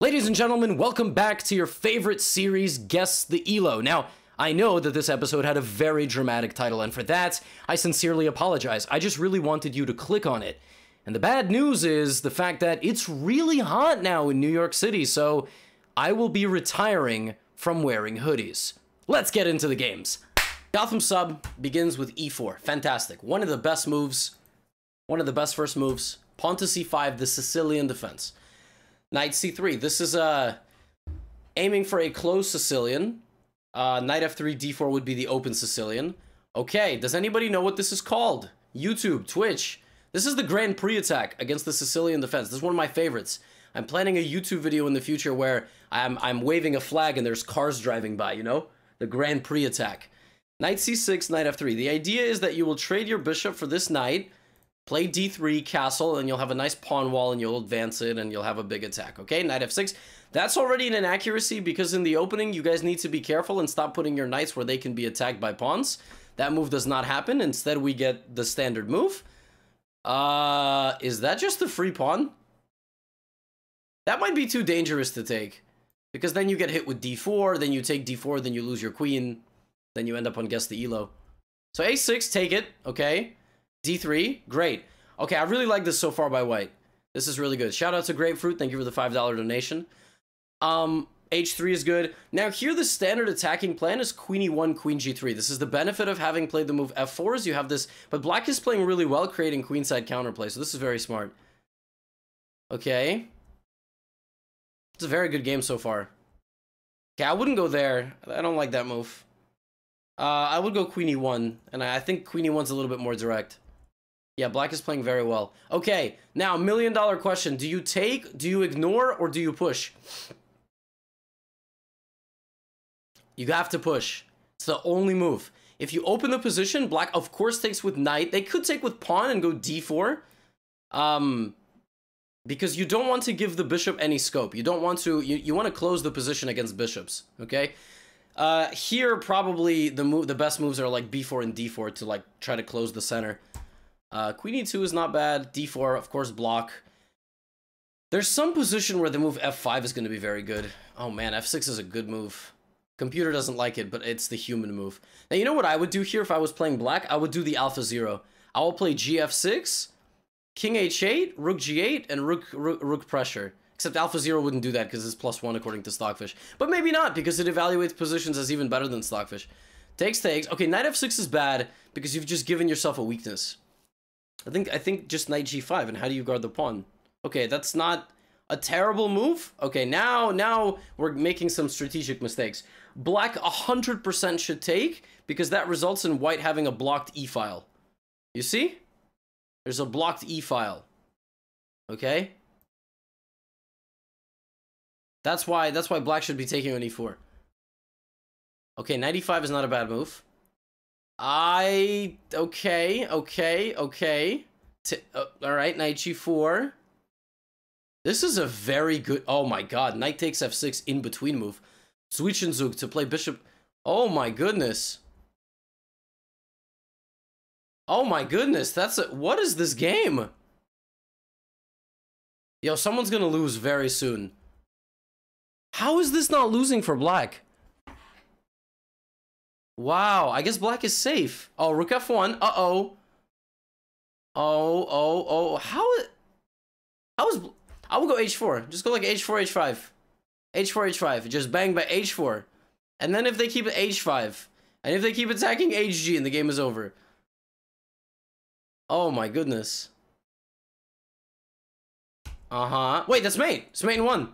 Ladies and gentlemen, welcome back to your favorite series, Guess the ELO. Now, I know that this episode had a very dramatic title, and for that, I sincerely apologize. I just really wanted you to click on it. And the bad news is the fact that it's really hot now in New York City, so I will be retiring from wearing hoodies. Let's get into the games. Gotham sub begins with e4. Fantastic. One of the best moves, one of the best first moves. Pawn to c5, the Sicilian defense. Knight c3. This is uh, aiming for a closed Sicilian. Uh, knight f3, d4 would be the open Sicilian. Okay, does anybody know what this is called? YouTube, Twitch. This is the Grand Prix attack against the Sicilian defense. This is one of my favorites. I'm planning a YouTube video in the future where I'm, I'm waving a flag and there's cars driving by, you know? The Grand Prix attack. Knight c6, knight f3. The idea is that you will trade your bishop for this knight, play d3, castle, and you'll have a nice pawn wall and you'll advance it and you'll have a big attack, okay? Knight f6. That's already an inaccuracy because in the opening, you guys need to be careful and stop putting your knights where they can be attacked by pawns. That move does not happen. Instead, we get the standard move. Uh, is that just a free pawn? That might be too dangerous to take. Because then you get hit with d4, then you take d4, then you lose your queen. Then you end up on guess the elo. So a6, take it, okay. D3, great. Okay, I really like this so far by white. This is really good. Shout out to Grapefruit, thank you for the $5 donation. Um, h3 is good. Now here the standard attacking plan is queen e1, queen g3. This is the benefit of having played the move f4 is you have this, but black is playing really well creating queenside counterplay, so this is very smart. Okay. It's a very good game so far. Okay, I wouldn't go there. I don't like that move. Uh, I would go queen e1, and I think queen e1's a little bit more direct. Yeah, black is playing very well. Okay, now, million dollar question. Do you take, do you ignore, or do you push? You have to push. It's the only move. If you open the position, black, of course, takes with knight. They could take with pawn and go d4. Um, because you don't want to give the bishop any scope. You don't want to, you, you want to close the position against bishops, okay? Uh, here, probably the move, the best moves are like b4 and d4 to like try to close the center. Uh, queen e2 is not bad. d4, of course, block. There's some position where the move f5 is going to be very good. Oh man, f6 is a good move. Computer doesn't like it, but it's the human move. Now, you know what I would do here if I was playing black? I would do the alpha zero. I will play gf6, king h8, rook g8, and rook, rook, rook pressure. Except alpha zero wouldn't do that because it's plus one according to Stockfish. But maybe not because it evaluates positions as even better than Stockfish. Takes, takes. Okay, knight f6 is bad because you've just given yourself a weakness. I think I think just knight g5 and how do you guard the pawn? Okay, that's not a terrible move. Okay, now now we're making some strategic mistakes. Black 100% should take because that results in white having a blocked e-file. You see? There's a blocked e-file. Okay? That's why that's why black should be taking on e4. Okay, 95 is not a bad move. I okay, okay, okay. T uh, all right, knight g4. This is a very good. Oh my god, knight takes f6 in between move. Zwischenzug to play bishop. Oh my goodness. Oh my goodness, that's a, what is this game? Yo, someone's gonna lose very soon. How is this not losing for black? Wow, I guess black is safe. Oh, rook f1. Uh-oh. Oh, oh, oh. How... How is... I will go h4. Just go like h4, h5. h4, h5. Just bang by h4. And then if they keep it h5. And if they keep attacking hg and the game is over. Oh my goodness. Uh-huh. Wait, that's mate. It's mate in one.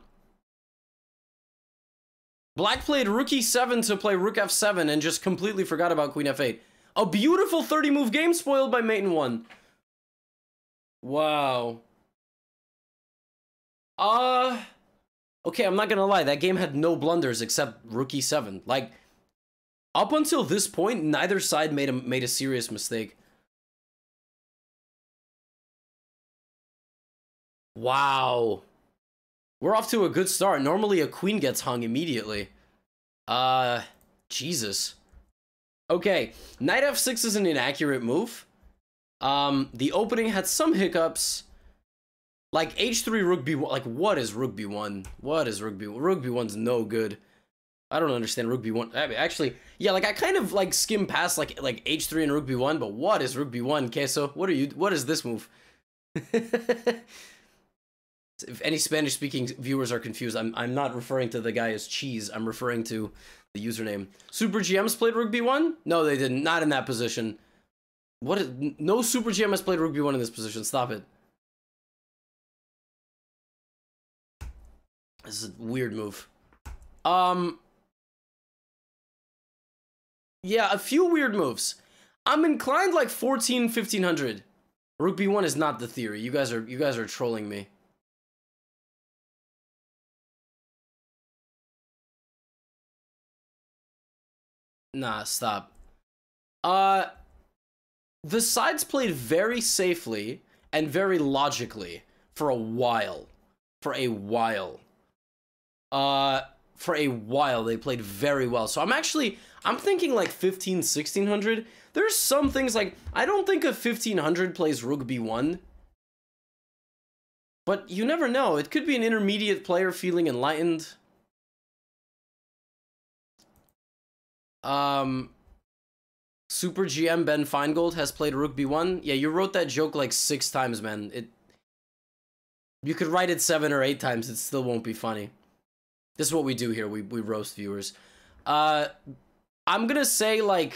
Black played rook e7 to play rook f7 and just completely forgot about queen f8. A beautiful 30 move game spoiled by mate in one. Wow. Uh, okay, I'm not gonna lie. That game had no blunders except rook e7. Like, up until this point, neither side made a made a serious mistake. Wow. We're off to a good start. Normally a queen gets hung immediately. Uh, Jesus. Okay, knight f6 is an inaccurate move. Um, the opening had some hiccups. Like H3 rook b1, like what is rook b1? What is rook b1? Rook b1's no good. I don't understand rook b1. I mean, actually, yeah, like I kind of like skim past like like h3 and rook b1, but what is rook b1, Queso? What are you? What is this move? if any Spanish speaking viewers are confused, I'm I'm not referring to the guy as cheese. I'm referring to the username. Super GMs played rook b1? No, they didn't. Not in that position. What? Is, no Super GM has played rook b1 in this position. Stop it. This is a weird move. Um. Yeah, a few weird moves. I'm inclined like 14, 1500. Rook b1 is not the theory. You guys are you guys are trolling me. Nah, stop. Uh the sides played very safely and very logically for a while. For a while uh, for a while. They played very well. So I'm actually, I'm thinking like 15, 1600. There's some things like, I don't think a 1500 plays Rook B1. But you never know. It could be an intermediate player feeling enlightened. Um, Super GM Ben Finegold has played Rook B1. Yeah, you wrote that joke like six times, man. It. You could write it seven or eight times. It still won't be funny. This is what we do here. We we roast viewers. Uh, I'm gonna say like.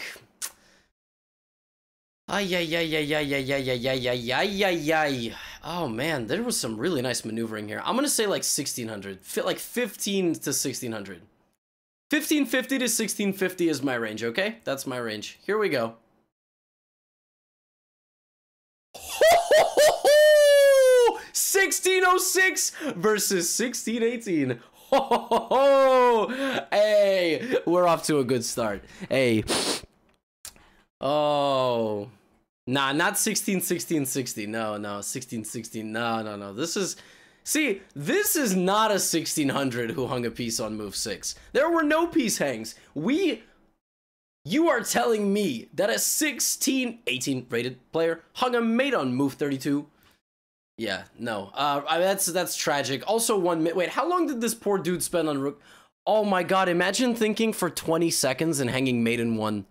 Ay, ay, ay, ay, ay, ay, ay, ay, ay, ay, ay. Oh man, there was some really nice maneuvering here. I'm gonna say like 1600, fit like 15 to 1600. 1550 to 1650 is my range, okay? That's my range. Here we go. 1606 versus 1618. Oh, hey, we're off to a good start. Hey. Oh. Nah, not 16, 16, 60. No, no, 16, 16. No, no, no. This is... See, this is not a 1600 who hung a piece on move 6. There were no piece hangs. We... You are telling me that a 16, 18 rated player hung a mate on move 32 yeah, no. Uh, I that's that's tragic. Also, one minute. Wait, how long did this poor dude spend on rook? Oh my god! Imagine thinking for 20 seconds and hanging mate in one.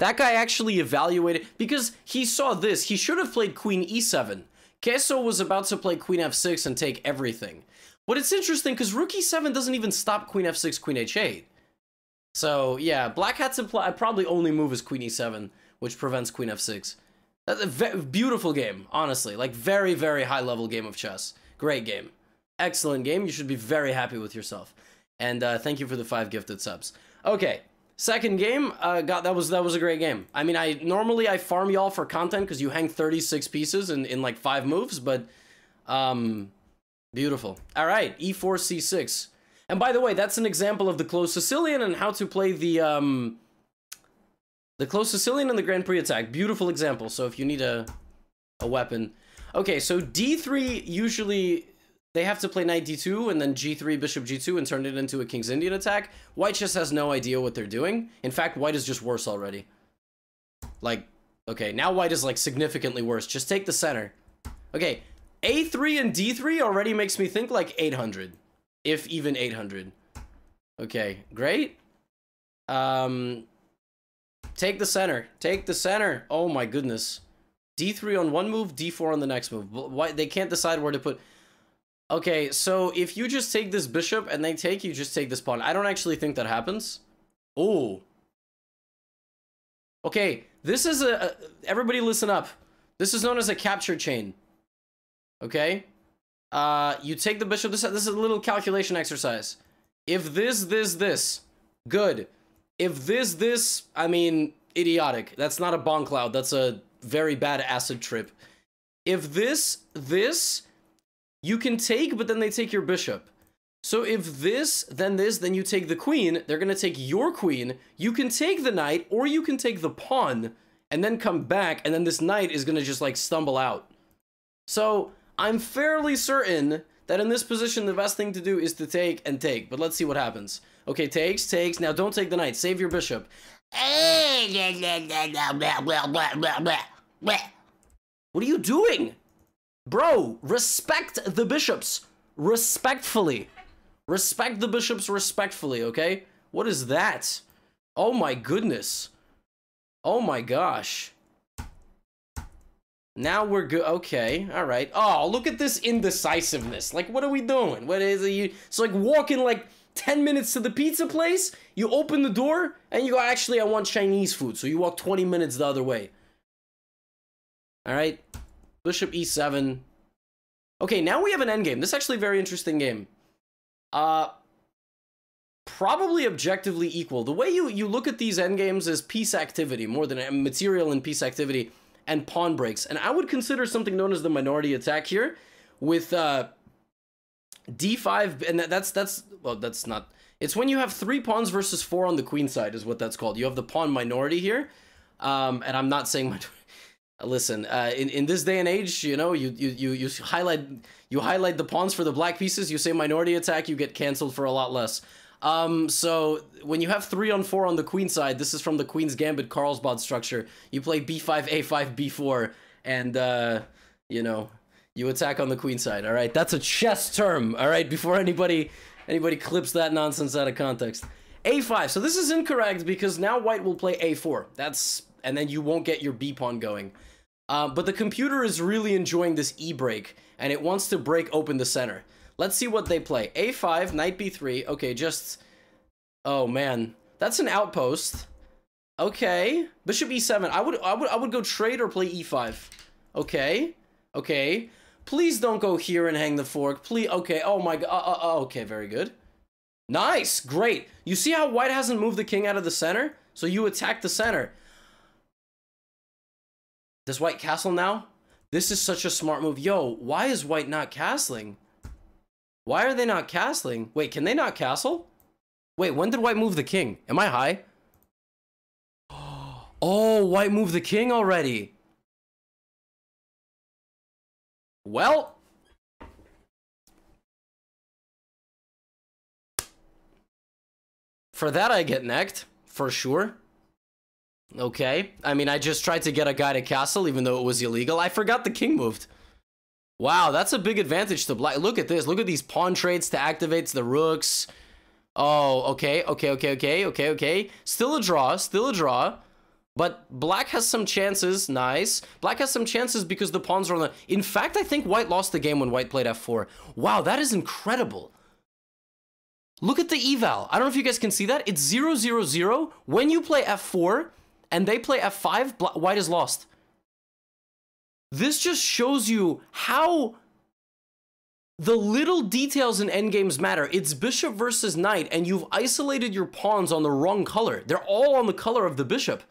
That guy actually evaluated because he saw this. He should have played queen e7. Queso was about to play queen f6 and take everything. But it's interesting because rook e7 doesn't even stop queen f6, queen h8. So yeah, black hat's imply probably only move is queen e7, which prevents queen f6. That's a beautiful game, honestly. Like, very, very high level game of chess. Great game. Excellent game. You should be very happy with yourself. And uh, thank you for the five gifted subs. Okay, second game. Uh, God, that was that was a great game. I mean, I normally I farm y'all for content because you hang 36 pieces in, in like five moves, but um, beautiful. All right, e4, c6. And by the way, that's an example of the closed Sicilian and how to play the um, the close Sicilian and the Grand Prix attack. Beautiful example. So if you need a, a weapon. Okay, so d3 usually they have to play knight d2 and then g3 bishop g2 and turn it into a king's indian attack white just has no idea what they're doing in fact white is just worse already like okay now white is like significantly worse just take the center okay a3 and d3 already makes me think like 800 if even 800 okay great um Take the center. Take the center. Oh my goodness. D3 on one move, D4 on the next move. Why they can't decide where to put. Okay, so if you just take this bishop and they take, you just take this pawn. I don't actually think that happens. Oh. Okay, this is a, a everybody listen up. This is known as a capture chain. Okay? Uh you take the bishop this this is a little calculation exercise. If this this this, good. If this, this, I mean, idiotic. That's not a bomb cloud. That's a very bad acid trip. If this, this, you can take, but then they take your bishop. So if this, then this, then you take the queen, they're going to take your queen, you can take the knight, or you can take the pawn, and then come back, and then this knight is going to just, like, stumble out. So, I'm fairly certain that in this position, the best thing to do is to take and take, but let's see what happens. Okay, takes, takes. Now don't take the knight. Save your bishop. What are you doing? Bro, respect the bishops. Respectfully. Respect the bishops respectfully, okay? What is that? Oh my goodness. Oh my gosh. Now we're good. Okay, all right. Oh, look at this indecisiveness. Like, what are we doing? What is it? You, it's like walking like 10 minutes to the pizza place. You open the door and you go, actually, I want Chinese food. So you walk 20 minutes the other way. All right. Bishop e7. Okay, now we have an endgame. This is actually a very interesting game. Uh, probably objectively equal. The way you, you look at these endgames is piece activity more than material and piece activity and pawn breaks. And I would consider something known as the minority attack here with uh, d5, and that, that's, that's, well, that's not, it's when you have three pawns versus four on the queen side is what that's called. You have the pawn minority here. Um, and I'm not saying, listen, uh, in, in this day and age, you know, you, you, you, you highlight, you highlight the pawns for the black pieces, you say minority attack, you get canceled for a lot less. Um, so when you have three on four on the queen side, this is from the Queen's Gambit Carlsbad structure. You play b5, a5, b4, and, uh, you know, you attack on the queen side, all right? That's a chess term, all right? Before anybody anybody clips that nonsense out of context. a5, so this is incorrect because now white will play a4. That's, and then you won't get your b pawn going. Uh, but the computer is really enjoying this e break, and it wants to break open the center. Let's see what they play. A5, knight b3. Okay, just... Oh, man. That's an outpost. Okay. Bishop e7. I would, I would, I would go trade or play e5. Okay. Okay. Please don't go here and hang the fork. Please. Okay. Oh, my God. Uh, uh, uh, okay, very good. Nice. Great. You see how white hasn't moved the king out of the center? So you attack the center. Does white castle now? This is such a smart move. Yo, why is white not castling? Why are they not castling? Wait, can they not castle? Wait, when did white move the king? Am I high? Oh, white moved the king already. Well. For that I get necked, for sure. Okay. I mean, I just tried to get a guy to castle even though it was illegal. I forgot the king moved. Wow, that's a big advantage to black. Look at this. Look at these pawn trades to activates the rooks. Oh, okay, okay, okay, okay, okay, okay. Still a draw, still a draw. But black has some chances. Nice. Black has some chances because the pawns are on the... In fact, I think white lost the game when white played f4. Wow, that is incredible. Look at the eval. I don't know if you guys can see that. It's 0, 0, 0. When you play f4 and they play f5, white is lost. This just shows you how the little details in endgames matter. It's bishop versus knight, and you've isolated your pawns on the wrong color. They're all on the color of the bishop.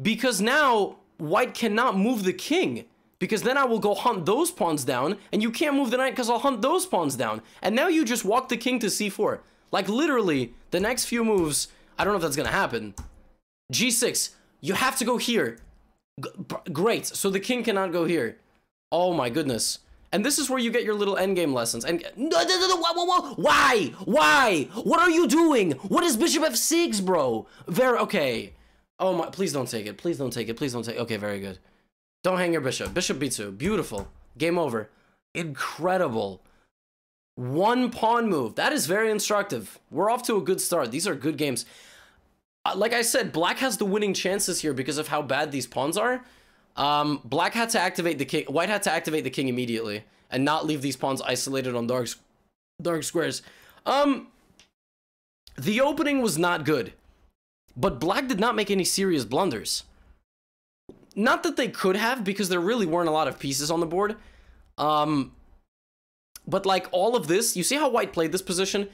Because now, white cannot move the king. Because then I will go hunt those pawns down, and you can't move the knight because I'll hunt those pawns down. And now you just walk the king to c4. Like, literally, the next few moves, I don't know if that's gonna happen. G6, you have to go here. G great. So the king cannot go here. Oh my goodness. And this is where you get your little endgame lessons. And no, no, no, no, whoa, whoa, whoa. why? Why? What are you doing? What is bishop f6, bro? Very okay. Oh my, please don't take it. Please don't take it. Please don't take it. Okay, very good. Don't hang your bishop. Bishop b2. Beautiful. Game over. Incredible. One pawn move. That is very instructive. We're off to a good start. These are good games. Uh, like I said, black has the winning chances here because of how bad these pawns are. Um, black had to activate the king. White had to activate the king immediately and not leave these pawns isolated on dark, dark squares. Um, the opening was not good, but black did not make any serious blunders. Not that they could have, because there really weren't a lot of pieces on the board. Um, but like all of this, you see how white played this position?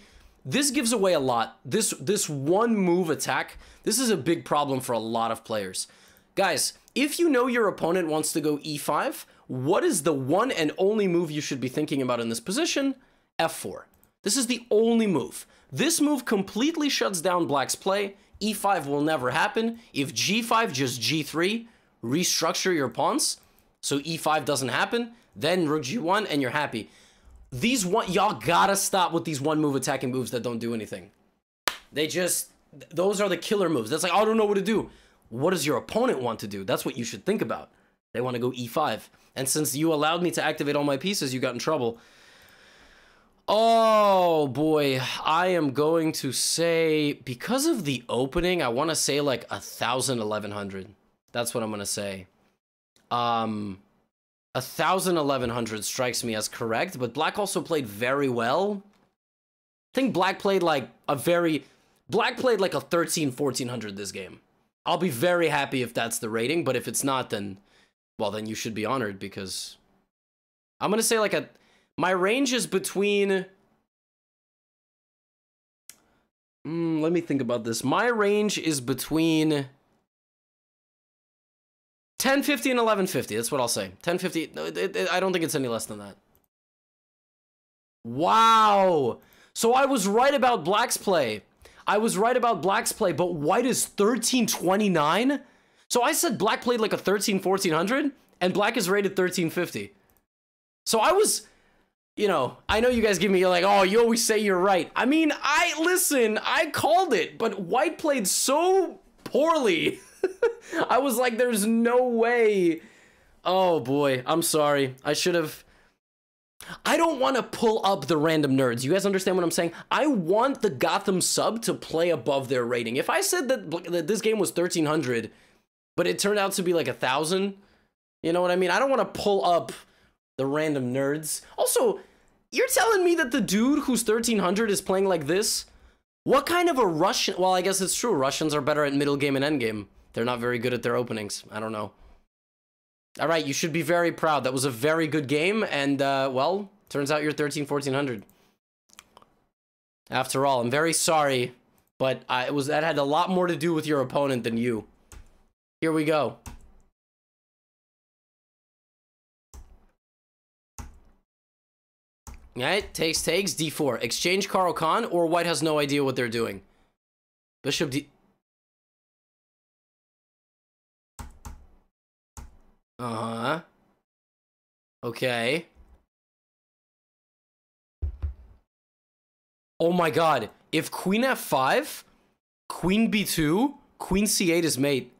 This gives away a lot. This this one move attack, this is a big problem for a lot of players. Guys, if you know your opponent wants to go e5, what is the one and only move you should be thinking about in this position? f4. This is the only move. This move completely shuts down black's play. e5 will never happen. If g5, just g3, restructure your pawns so e5 doesn't happen, then rook g1 and you're happy. These one, y'all gotta stop with these one move attacking moves that don't do anything. They just, those are the killer moves. That's like, I don't know what to do. What does your opponent want to do? That's what you should think about. They want to go e5. And since you allowed me to activate all my pieces, you got in trouble. Oh boy, I am going to say because of the opening, I want to say like a thousand, eleven hundred. That's what I'm gonna say. Um, a thousand, eleven hundred strikes me as correct, but Black also played very well. I think Black played like a very, Black played like a 13, 1400 this game. I'll be very happy if that's the rating, but if it's not, then, well, then you should be honored because I'm gonna say like a my range is between. Mm, let me think about this. My range is between 1050 and 1150. That's what I'll say. 1050. I don't think it's any less than that. Wow. So I was right about Black's play. I was right about Black's play, but White is 1329? So I said Black played like a 13 1400 and Black is rated 1350. So I was you know, I know you guys give me like, oh, you always say you're right. I mean, I listen, I called it, but White played so poorly. I was like, there's no way. Oh boy, I'm sorry. I should have. I don't want to pull up the random nerds. You guys understand what I'm saying? I want the Gotham sub to play above their rating. If I said that, that this game was 1300, but it turned out to be like a thousand, you know what I mean? I don't want to pull up the random nerds. Also, you're telling me that the dude who's 1300 is playing like this? What kind of a Russian? Well, I guess it's true. Russians are better at middle game and end game. They're not very good at their openings. I don't know. All right, you should be very proud. That was a very good game, and, uh, well, turns out you're 13, 1400. After all, I'm very sorry, but I, it was that had a lot more to do with your opponent than you. Here we go. Alright, takes, takes, d4. Exchange Caro-Kann, or white has no idea what they're doing. Bishop d... Uh-huh. Okay. Oh my god. If queen f5, queen b2, queen c8 is mate.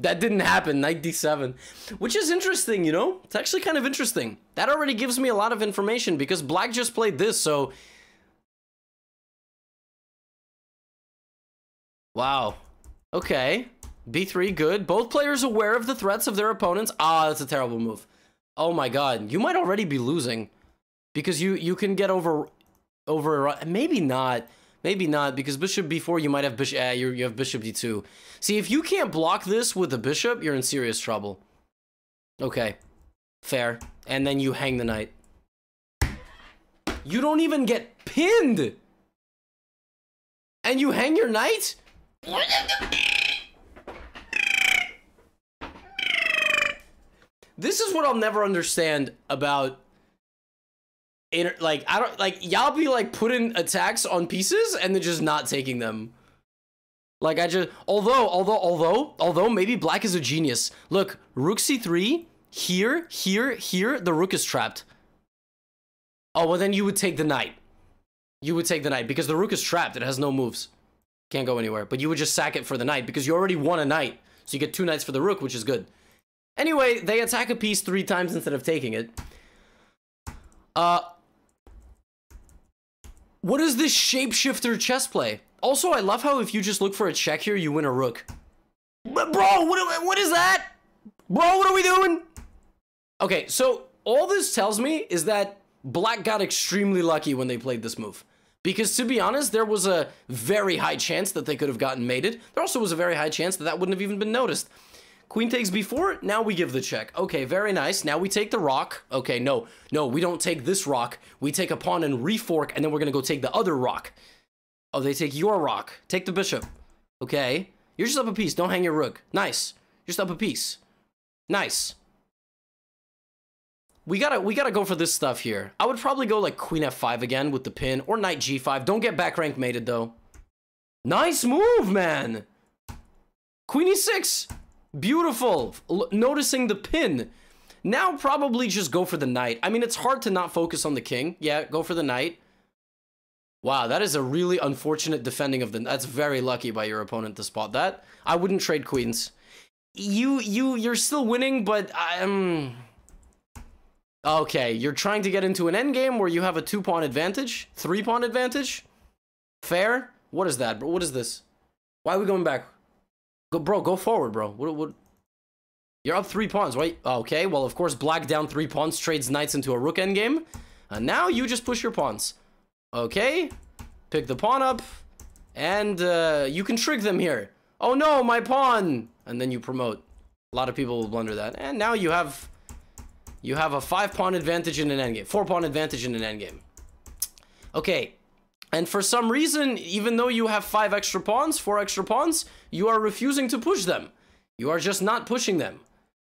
That didn't happen, 97. Which is interesting, you know? It's actually kind of interesting. That already gives me a lot of information because Black just played this, so... Wow. Okay. B3, good. Both players aware of the threats of their opponents. Ah, that's a terrible move. Oh my god. You might already be losing. Because you, you can get over... Over... Maybe not. Maybe not, because bishop b4, you might have bishop, uh, you have bishop d2. See, if you can't block this with a bishop, you're in serious trouble. Okay, fair. And then you hang the knight. You don't even get pinned! And you hang your knight? This is what I'll never understand about inter- like I don't like y'all be like putting attacks on pieces and then just not taking them. Like I just although although although although maybe black is a genius. Look, rook c3 here here here the rook is trapped. Oh well then you would take the knight. You would take the knight because the rook is trapped. It has no moves. Can't go anywhere. But you would just sack it for the knight because you already won a knight. So you get two knights for the rook, which is good. Anyway, they attack a piece three times instead of taking it. Uh, what is this shapeshifter chess play? Also, I love how if you just look for a check here, you win a rook. But bro, what, what is that? Bro, what are we doing? Okay, so all this tells me is that Black got extremely lucky when they played this move. Because to be honest, there was a very high chance that they could have gotten mated. There also was a very high chance that that wouldn't have even been noticed. Queen takes b4, now we give the check. Okay, very nice. Now we take the rock. Okay, no, no, we don't take this rock. We take a pawn and refork, and then we're gonna go take the other rock. Oh, they take your rock. Take the bishop. Okay. You're just up a piece. Don't hang your rook. Nice. You're just up a piece. Nice. We gotta, we gotta go for this stuff here. I would probably go like queen f5 again with the pin, or knight g5. Don't get back rank mated, though. Nice move, man! Queen e6! Beautiful. L noticing the pin. Now probably just go for the knight. I mean, it's hard to not focus on the king. Yeah, go for the knight. Wow, that is a really unfortunate defending of the... That's very lucky by your opponent to spot that. I wouldn't trade queens. You, you, you're still winning, but I'm... Um, okay, you're trying to get into an endgame where you have a two-pawn advantage? Three-pawn advantage? Fair? What is that? What is this? Why are we going back? Go, bro, go forward, bro. What, what? You're up three pawns, right? Okay, well, of course, black down three pawns trades knights into a rook endgame. And now you just push your pawns. Okay, pick the pawn up, and uh, you can trick them here. Oh no, my pawn! And then you promote. A lot of people will blunder that. And now you have you have a five pawn advantage in an endgame, four pawn advantage in an endgame. Okay, and for some reason, even though you have five extra pawns, four extra pawns, you are refusing to push them. You are just not pushing them.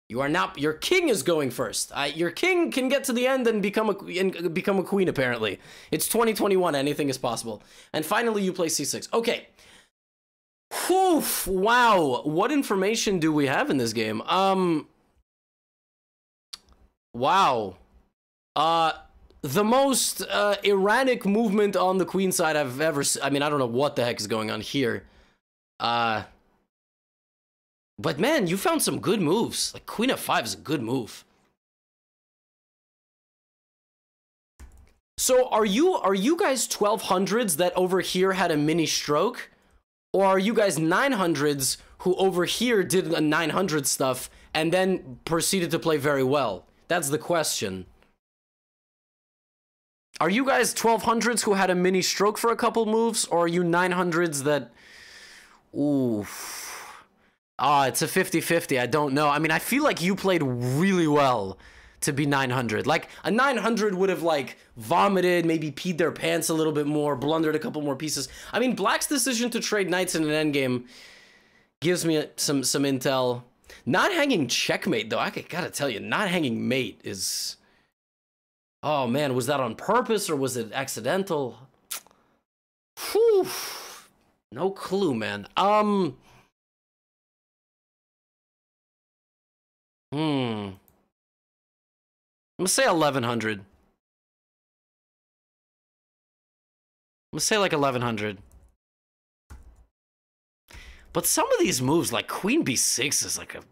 You are not. Your king is going first. Uh, your king can get to the end and become a and become a queen. Apparently, it's 2021. Anything is possible. And finally, you play c6. Okay. Whew, wow. What information do we have in this game? Um. Wow. Uh, the most uh, erratic movement on the queen side I've ever. I mean, I don't know what the heck is going on here. Uh. But man, you found some good moves. Like queen f5 is a good move. So are you are you guys 1200s that over here had a mini stroke? Or are you guys 900s who over here did a 900 stuff and then proceeded to play very well? That's the question. Are you guys 1200s who had a mini stroke for a couple moves? Or are you 900s that... Ooh... Ah, it's a 50-50. I don't know. I mean, I feel like you played really well to be 900. Like, a 900 would have, like, vomited, maybe peed their pants a little bit more, blundered a couple more pieces. I mean, Black's decision to trade knights in an endgame gives me some, some intel. Not hanging checkmate, though. I gotta tell you, not hanging mate is... Oh, man, was that on purpose or was it accidental? Whew. No clue, man. Um... Hmm. I'm gonna say 1100. I'm gonna say like 1100. But some of these moves, like Queen B6 is like a...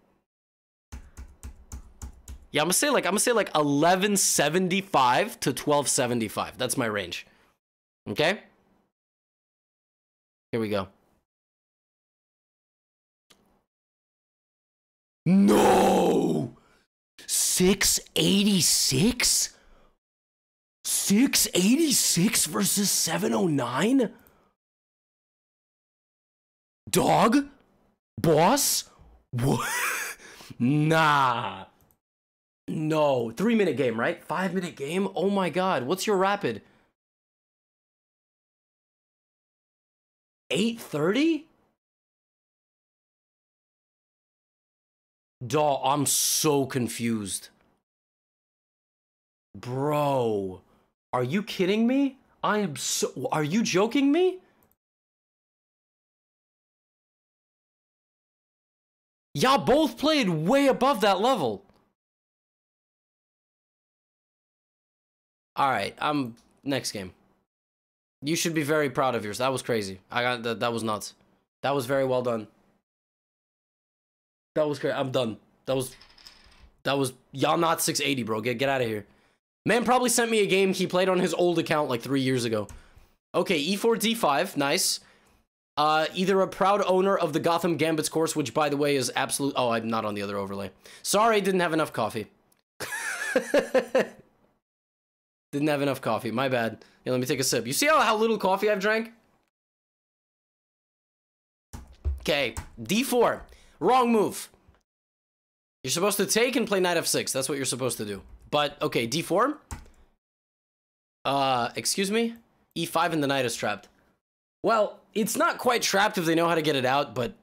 Yeah, I'm gonna say like, I'm gonna say like 1175 to 1275. That's my range. Okay? Here we go. No! 686? 686 versus 709? Dog? Boss? What? nah. No. Three minute game, right? Five minute game? Oh my god. What's your rapid? 830? Dog, I'm so confused. Bro, are you kidding me? I am so. Are you joking me? Y'all both played way above that level. All right, I'm next game. You should be very proud of yours. That was crazy. I got that. That was nuts. That was very well done. That was great. I'm done. That was that was y'all not 680, bro. Get get out of here. Man probably sent me a game he played on his old account like three years ago. Okay, e4, d5, nice. Uh, either a proud owner of the Gotham Gambits course, which by the way is absolute. Oh, I'm not on the other overlay. Sorry, didn't have enough coffee. didn't have enough coffee. My bad. Let me take a sip. You see how, how little coffee I've drank? Okay, d4. Wrong move. You're supposed to take and play knight f6. That's what you're supposed to do. But, okay, d4. Uh, excuse me? e5 and the knight is trapped. Well, it's not quite trapped if they know how to get it out, but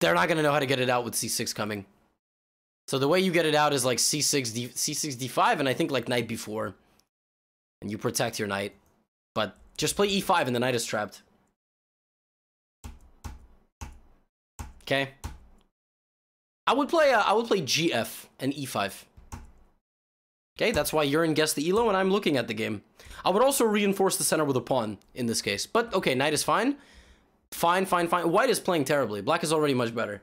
they're not going to know how to get it out with c6 coming. So the way you get it out is like c6, d, c6, d5, and I think like knight b4. And you protect your knight. But just play e5 and the knight is trapped. Okay. I would play, uh, I would play GF and E5. Okay, that's why you're the elo and I'm looking at the game. I would also reinforce the center with a pawn in this case. But okay, knight is fine. Fine, fine, fine. White is playing terribly. Black is already much better.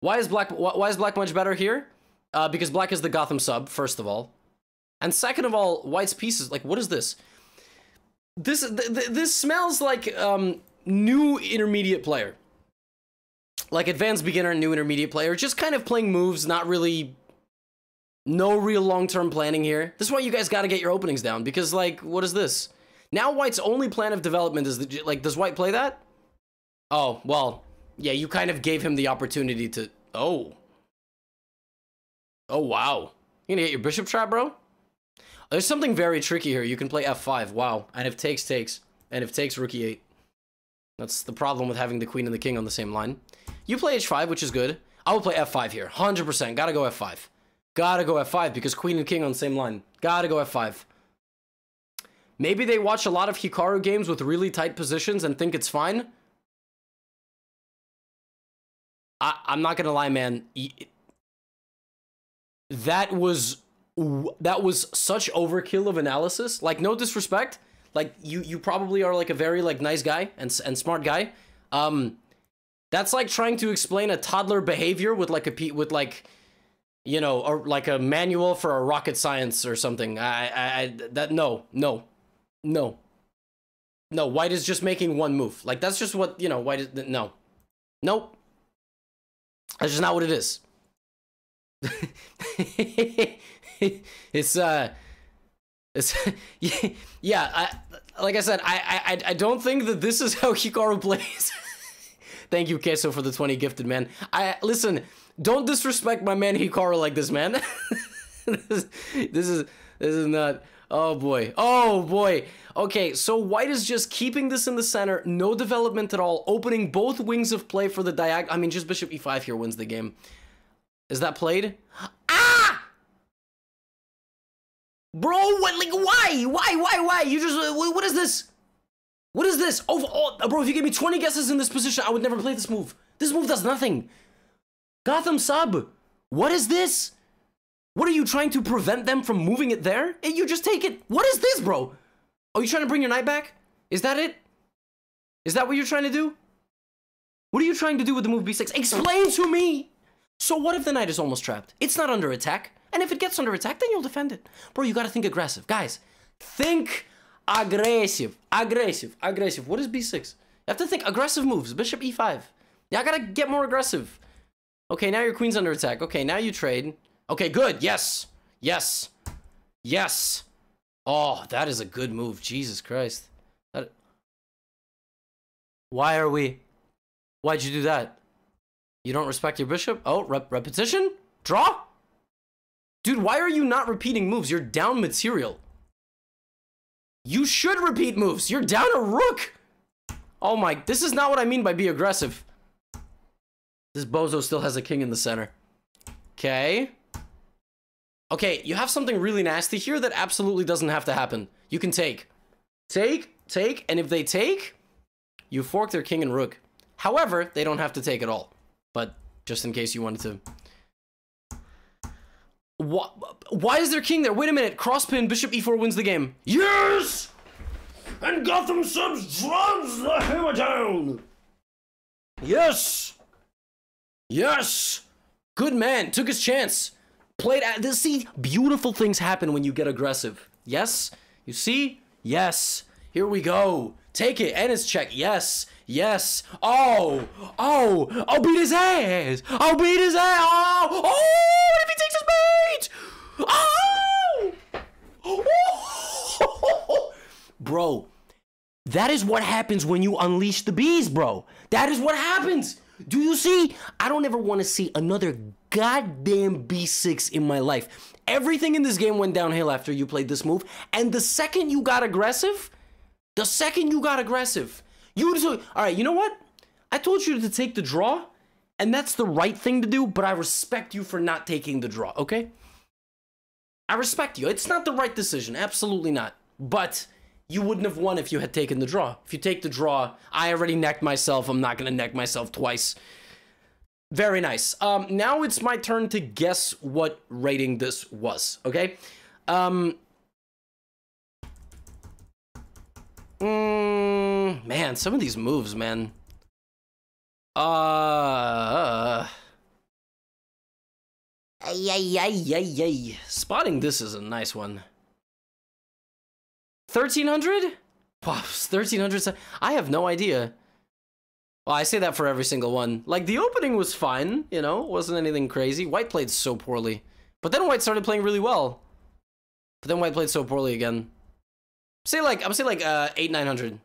Why is black why is black much better here? Uh, because black is the Gotham sub, first of all. And second of all, white's pieces, like, what is this? This th th this smells like um, new intermediate player. Like advanced beginner, new intermediate player, just kind of playing moves, not really no real long-term planning here. This is why you guys got to get your openings down because like what is this? Now White's only plan of development is the, like does White play that? Oh, well, yeah, you kind of gave him the opportunity to Oh. Oh wow. You gonna get your bishop trap, bro? There's something very tricky here. You can play f5. Wow. And if takes takes and if takes rook e8. That's the problem with having the queen and the king on the same line. You play h5, which is good. I will play f5 here. 100%. Gotta go f5. Gotta go f5 because queen and king on the same line. Gotta go f5. Maybe they watch a lot of Hikaru games with really tight positions and think it's fine. I, I'm not gonna lie, man. That was that was such overkill of analysis. Like, no disrespect. Like, you you probably are like a very like nice guy and and smart guy. Um, that's like trying to explain a toddler behavior with like a with like you know, or like a manual for a rocket science or something. I, I, I, that no, no, no, no. White is just making one move. Like that's just what you know. White is no, nope. That's just not what it is. it's uh, it's yeah. I, like I said, I, I, I don't think that this is how Hikaru plays. Thank you, Queso, for the 20 gifted, man. I listen. Don't disrespect my man Hikaru like this, man. this, is, this is this is not. Oh boy. Oh boy. Okay, so white is just keeping this in the center, no development at all, opening both wings of play for the diag. I mean, just bishop e5 here wins the game. Is that played? Ah! Bro, what, like, why? Why, why, why? You just, what is this? What is this? Oh, oh, bro, if you gave me 20 guesses in this position, I would never play this move. This move does nothing. Gotham sub. What is this? What are you trying to prevent them from moving it there? Hey, you just take it. What is this, bro? Are you trying to bring your knight back? Is that it? Is that what you're trying to do? What are you trying to do with the move b6? Explain to me! So what if the knight is almost trapped? It's not under attack. And if it gets under attack, then you'll defend it. Bro, you gotta think aggressive. Guys, think aggressive. Aggressive. Aggressive. What is b6? You have to think aggressive moves. Bishop e5. Yeah, I gotta get more aggressive. Okay, now your queen's under attack. Okay, now you trade. Okay, good. Yes. Yes. Yes. Oh, that is a good move. Jesus Christ. That... Why are we... Why'd you do that? You don't respect your bishop? Oh, rep repetition? Draw? Dude, why are you not repeating moves? You're down material. You should repeat moves. You're down a rook. Oh my, this is not what I mean by be aggressive. This bozo still has a king in the center. Okay. Okay, you have something really nasty here that absolutely doesn't have to happen. You can take. Take, take, and if they take, you fork their king and rook. However, they don't have to take at all. But just in case you wanted to... Why, why is there king there? Wait a minute. Crosspin, bishop e4 wins the game. Yes! And Gotham subs drives the hammer down! Yes! Yes! Good man, took his chance. Played at this. See, beautiful things happen when you get aggressive. Yes? You see? Yes. Here we go. Take it. And it's check. Yes. Yes. Oh. Oh. I'll beat his ass. I'll beat his ass. Oh. Oh. If he takes his bait. Oh. oh. Bro, that is what happens when you unleash the bees, bro. That is what happens. Do you see? I don't ever want to see another goddamn B6 in my life. Everything in this game went downhill after you played this move. And the second you got aggressive, the second you got aggressive, you just, all right, you know what? I told you to take the draw, and that's the right thing to do, but I respect you for not taking the draw, okay? I respect you. It's not the right decision, absolutely not. But you wouldn't have won if you had taken the draw. If you take the draw, I already necked myself. I'm not going to neck myself twice. Very nice. Um, now it's my turn to guess what rating this was, okay? Um, man, some of these moves, man. Uh, ay, ay, ay, ay, ay. Spotting this is a nice one. 1300? Wow, 1300. I have no idea. Well, I say that for every single one. Like, the opening was fine, you know, wasn't anything crazy. White played so poorly. But then White started playing really well. But then White played so poorly again. Say like, I'm say like, uh, 8, 900.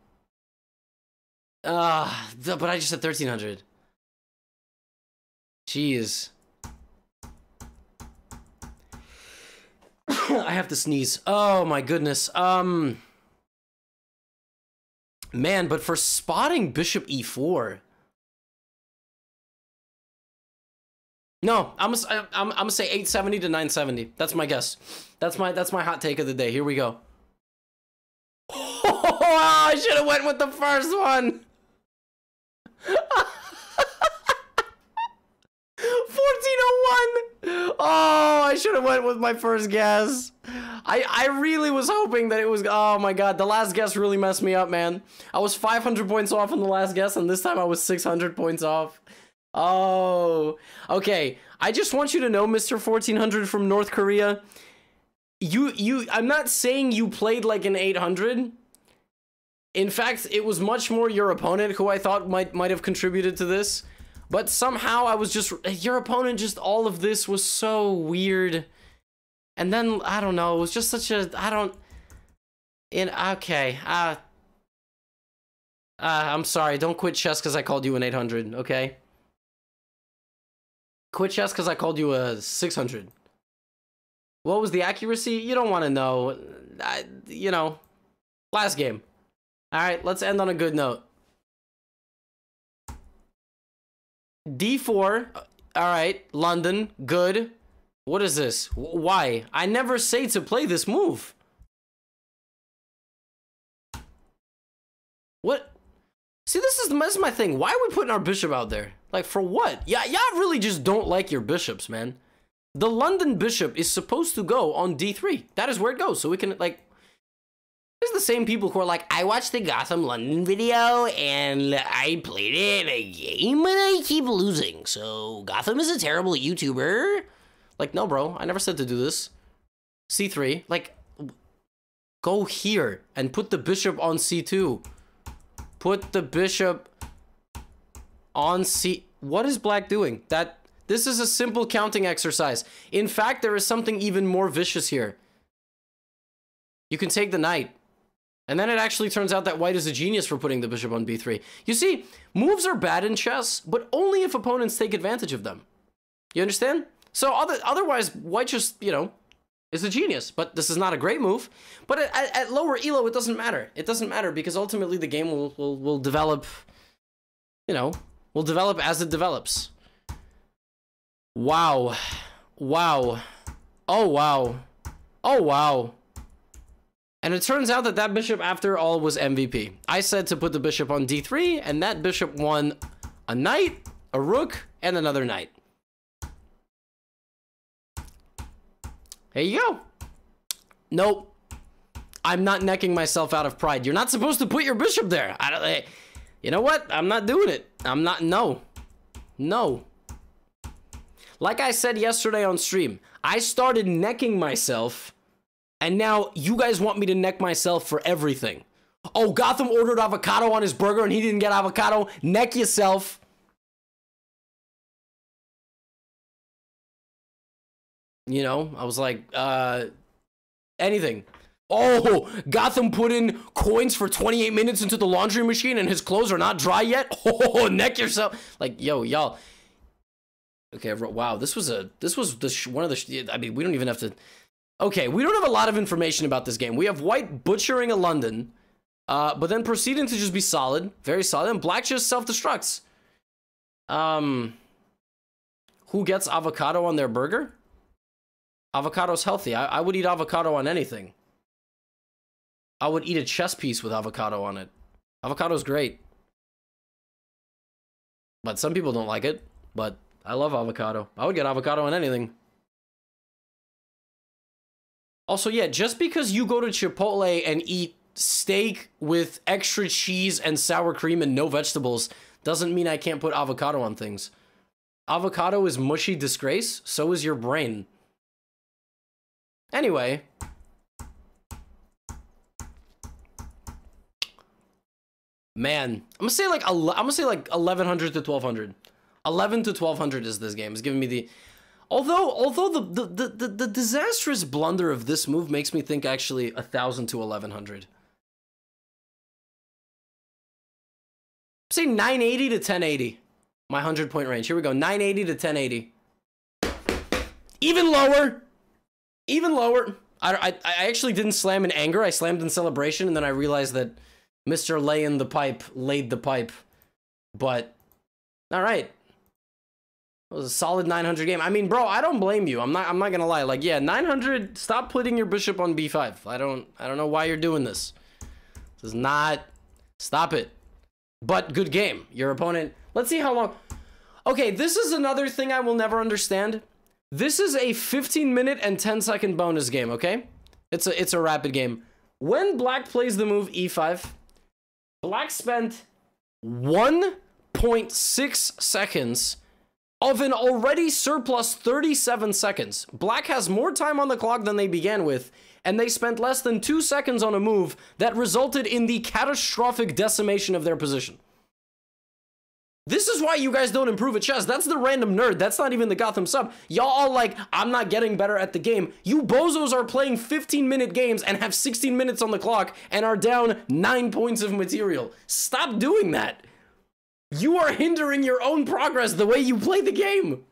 Ah, but I just said 1300. Jeez. I have to sneeze. Oh my goodness. Um... Man, but for spotting bishop e4. No, I'm gonna, I'm, I'm gonna say 870 to 970. That's my guess. That's my that's my hot take of the day. Here we go. Oh, I should have went with the first one. 1401. Oh, I should have went with my first guess. I, I really was hoping that it was, oh my god, the last guess really messed me up, man. I was 500 points off on the last guess, and this time I was 600 points off. Oh, okay. I just want you to know, Mr. 1400 from North Korea, you, you, I'm not saying you played like an 800. In fact, it was much more your opponent who I thought might, might have contributed to this. But somehow I was just, your opponent just, all of this was so weird. And then, I don't know, it was just such a, I don't, in, okay, uh, uh, I'm sorry, don't quit chess because I called you an 800, okay? Quit chess because I called you a 600. What was the accuracy? You don't want to know. I, you know, last game. All right, let's end on a good note. D4. Uh, all right, London, good. What is this? Why? I never say to play this move. What? See, this is, this is my thing. Why are we putting our bishop out there? Like, for what? Yeah, y'all really just don't like your bishops, man. The London bishop is supposed to go on d3. That is where it goes. So we can, like, it's the same people who are like, I watched the Gotham London video and I played it in a game and I keep losing. So Gotham is a terrible YouTuber. Like, no, bro, I never said to do this. C3, like, go here and put the bishop on C2. Put the bishop on C. What is black doing? That this is a simple counting exercise. In fact, there is something even more vicious here. You can take the knight. And then it actually turns out that white is a genius for putting the bishop on b3. You see, moves are bad in chess, but only if opponents take advantage of them. You understand? So other, otherwise, white just, you know, is a genius. But this is not a great move. But at, at lower elo, it doesn't matter. It doesn't matter because ultimately the game will, will, will develop, you know, will develop as it develops. Wow. Wow. Oh, wow. Oh, wow. And it turns out that that bishop, after all, was MVP. I said to put the bishop on d3, and that bishop won a knight, a rook, and another knight. There you go. Nope. I'm not necking myself out of pride. You're not supposed to put your bishop there. I don't, eh, you know what? I'm not doing it. I'm not, no. No. Like I said yesterday on stream, I started necking myself, and now you guys want me to neck myself for everything. Oh, Gotham ordered avocado on his burger and he didn't get avocado. Neck yourself. You know, I was like, uh, anything. Oh, Gotham put in coins for 28 minutes into the laundry machine and his clothes are not dry yet. Oh, neck yourself. Like, yo, y'all. Okay, wow, this was a, this was the, one of the, I mean, we don't even have to, okay, we don't have a lot of information about this game. We have White butchering a London, uh, but then proceeding to just be solid, very solid, and Black just self-destructs. Um, who gets avocado on their burger? Avocado's healthy. I, I would eat avocado on anything. I would eat a chess piece with avocado on it. Avocado's great. But some people don't like it. But I love avocado. I would get avocado on anything. Also, yeah, just because you go to Chipotle and eat steak with extra cheese and sour cream and no vegetables doesn't mean I can't put avocado on things. Avocado is mushy disgrace, so is your brain. Anyway. Man, I'm gonna say like I'm gonna say like 1100 to 1200. 11 to 1200 is this game. It's giving me the Although although the the, the, the disastrous blunder of this move makes me think actually 1000 to 1100. Say 980 to 1080. My 100 point range. Here we go. 980 to 1080. Even lower. Even lower. I, I, I actually didn't slam in anger. I slammed in celebration, and then I realized that Mr. Lay in the pipe laid the pipe. But, all right. Was a solid 900 game. I mean, bro, I don't blame you. I'm not. I'm not gonna lie. Like, yeah, 900. Stop putting your bishop on b5. I don't. I don't know why you're doing this. This is not. Stop it. But good game. Your opponent. Let's see how long. Okay, this is another thing I will never understand. This is a 15 minute and 10 second bonus game. Okay, it's a it's a rapid game. When Black plays the move e5, Black spent 1.6 seconds of an already surplus 37 seconds. Black has more time on the clock than they began with, and they spent less than two seconds on a move that resulted in the catastrophic decimation of their position. This is why you guys don't improve at chess. That's the random nerd. That's not even the Gotham sub. Y'all all like, I'm not getting better at the game. You bozos are playing 15 minute games and have 16 minutes on the clock and are down 9 points of material. Stop doing that. You are hindering your own progress the way you play the game.